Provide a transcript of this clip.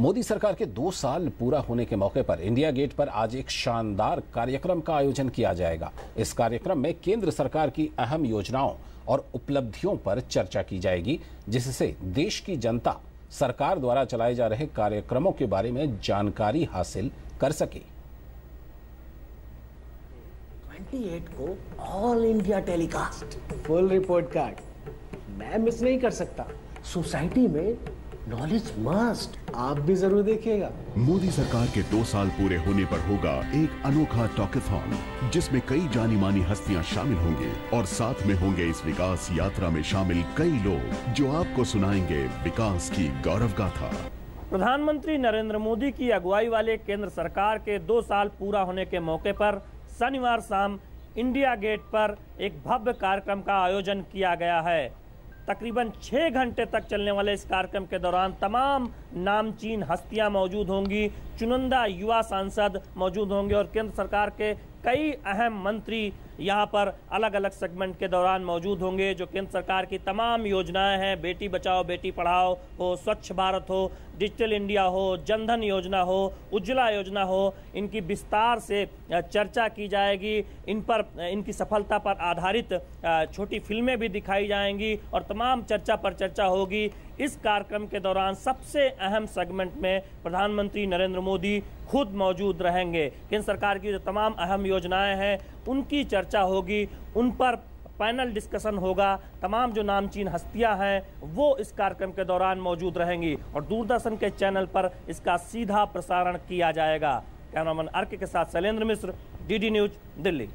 मोदी सरकार के दो साल पूरा होने के मौके पर इंडिया गेट पर आज एक शानदार कार्यक्रम का आयोजन किया जाएगा। इस कार्यक्रम में केंद्र सरकार की अहम योजनाओं और उपलब्धियों पर चर्चा की जाएगी जिससे देश की जनता सरकार द्वारा चलाए जा रहे कार्यक्रमों के बारे में जानकारी हासिल कर सके। 28 को all India telecast full report card. मैं मिस नहीं कर सकता। सोसाइटी में नॉलेज मस्ट आप भी ज़रूर देखिएगा। मोदी सरकार के दो साल पूरे होने पर होगा एक अनोखा टॉकेथॉन जिसमें कई जानी मानी हस्तियाँ शामिल होंगे और साथ में होंगे इस विकास यात्रा में शामिल कई लोग जो आपको सुनाएँगे विकास की गौरव गाथा। प्रधानमंत्री नरेंद्र मोदी की अगुवाई वाले केंद्र सरकार के दो साल पूरा होने के मौके पर शनिवार शाम इंडिया गेट पर एक भव्य कार्यक्रम का आयोजन किया गया है। तकरीबन छः घंटे तक चलने वाले इस कार्यक्रम के दौरान तमाम नामचीन हस्तियाँ मौजूद होंगी। चुनिंदा युवा सांसद मौजूद होंगे और केंद्र सरकार के कई अहम मंत्री यहाँ पर अलग अलग सेगमेंट के दौरान मौजूद होंगे, जो केंद्र सरकार की तमाम योजनाएँ हैं, बेटी बचाओ, बेटी पढ़ाओ हो, स्वच्छ भारत हो, डिजिटल इंडिया हो, जनधन योजना हो, उज्ज्वला योजना हो, इनकी विस्तार से चर्चा की जाएगी। इन पर, इनकी सफलता पर आधारित छोटी फ़िल्में भी दिखाई जाएँगी और तमाम चर्चा पर चर्चा होगी। इस कार्यक्रम के दौरान सबसे अहम सेगमेंट में प्रधानमंत्री नरेंद्र मोदी खुद मौजूद रहेंगे। केंद्र सरकार की जो तमाम अहम योजनाएँ हैं, उनकी चर्चा होगी, उन पर पैनल डिस्कशन होगा। तमाम जो नामचीन हस्तियाँ हैं, वो इस कार्यक्रम के दौरान मौजूद रहेंगी और दूरदर्शन के चैनल पर इसका सीधा प्रसारण किया जाएगा। कैमरामैन अर्क के साथ शैलेंद्र मिश्र, डीडी न्यूज़, दिल्ली।